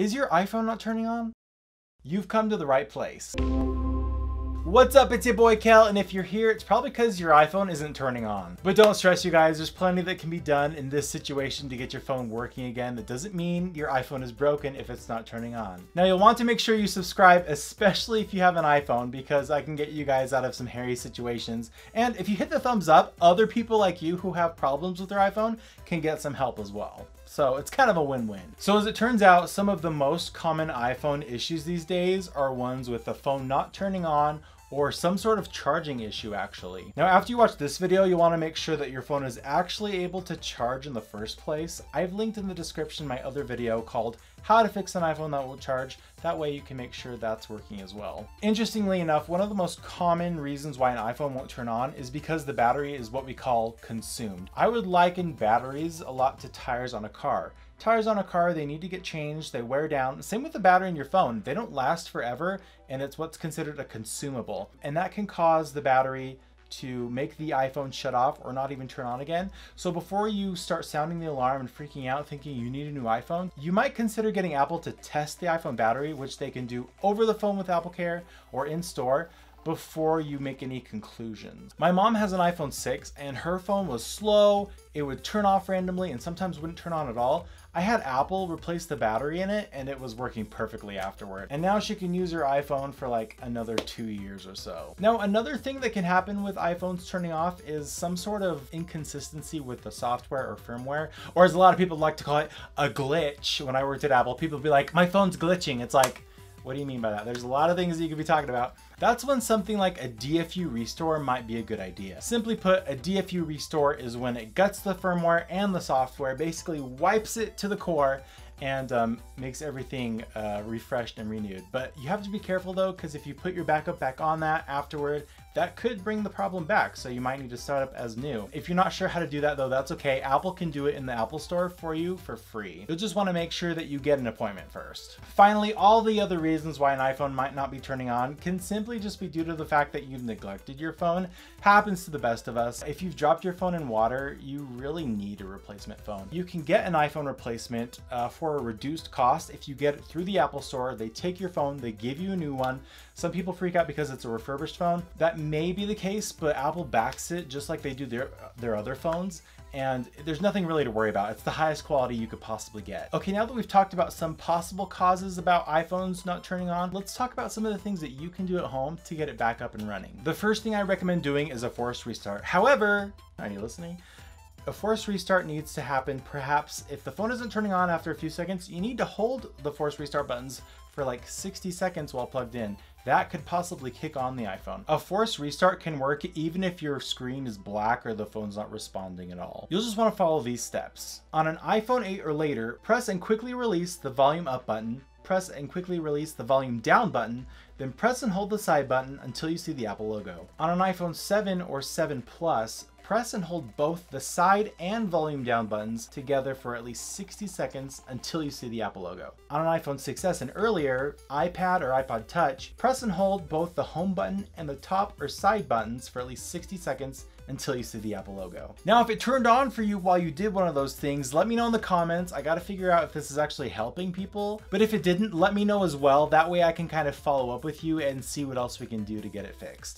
Is your iPhone not turning on? You've come to the right place. What's up, it's your boy Kel, and if you're here, it's probably because your iPhone isn't turning on. But don't stress you guys, there's plenty that can be done in this situation to get your phone working again. That doesn't mean your iPhone is broken if it's not turning on. Now you'll want to make sure you subscribe, especially if you have an iPhone, because I can get you guys out of some hairy situations. And if you hit the thumbs up, other people like you who have problems with their iPhone can get some help as well. So it's kind of a win-win. So as it turns out, some of the most common iPhone issues these days are ones with the phone not turning on or some sort of charging issue actually. Now after you watch this video, you want to make sure that your phone is actually able to charge in the first place. I've linked in the description my other video called how to fix an iPhone that will charge. That way you can make sure that's working as well. Interestingly enough, one of the most common reasons why an iPhone won't turn on is because the battery is what we call consumed. I would liken batteries a lot to tires on a car. Tires on a car, they need to get changed, they wear down. Same with the battery in your phone. They don't last forever and it's what's considered a consumable. And that can cause the battery to make the iPhone shut off or not even turn on again. So before you start sounding the alarm and freaking out thinking you need a new iPhone, you might consider getting Apple to test the iPhone battery, which they can do over the phone with Apple Care or in store before you make any conclusions. My mom has an iPhone 6 and her phone was slow, it would turn off randomly and sometimes wouldn't turn on at all. I had Apple replace the battery in it and it was working perfectly afterward. And now she can use her iPhone for like another two years or so. Now, another thing that can happen with iPhones turning off is some sort of inconsistency with the software or firmware, or as a lot of people like to call it, a glitch. When I worked at Apple, people would be like, my phone's glitching. It's like, what do you mean by that? There's a lot of things that you could be talking about. That's when something like a DFU restore might be a good idea. Simply put, a DFU restore is when it guts the firmware and the software, basically wipes it to the core and um, makes everything uh, refreshed and renewed. But you have to be careful though, because if you put your backup back on that afterward, that could bring the problem back. So you might need to start up as new. If you're not sure how to do that though, that's okay. Apple can do it in the Apple store for you for free. You'll just want to make sure that you get an appointment first. Finally, all the other reasons why an iPhone might not be turning on can simply just be due to the fact that you've neglected your phone. Happens to the best of us. If you've dropped your phone in water, you really need a replacement phone. You can get an iPhone replacement uh, for a reduced cost if you get it through the Apple store. They take your phone, they give you a new one. Some people freak out because it's a refurbished phone. That may be the case, but Apple backs it just like they do their, their other phones and there's nothing really to worry about. It's the highest quality you could possibly get. Okay, now that we've talked about some possible causes about iPhones not turning on, let's talk about some of the things that you can do at home to get it back up and running. The first thing I recommend doing is a forced restart. However, are you listening? A forced restart needs to happen perhaps if the phone isn't turning on after a few seconds, you need to hold the force restart buttons for like 60 seconds while plugged in that could possibly kick on the iPhone. A forced restart can work even if your screen is black or the phone's not responding at all. You'll just want to follow these steps. On an iPhone 8 or later, press and quickly release the volume up button, press and quickly release the volume down button, then press and hold the side button until you see the Apple logo. On an iPhone 7 or 7 Plus, press and hold both the side and volume down buttons together for at least 60 seconds until you see the Apple logo. On an iPhone 6s and earlier, iPad or iPod Touch, press and hold both the home button and the top or side buttons for at least 60 seconds until you see the Apple logo. Now, if it turned on for you while you did one of those things, let me know in the comments. I gotta figure out if this is actually helping people. But if it didn't, let me know as well. That way I can kind of follow up with you and see what else we can do to get it fixed.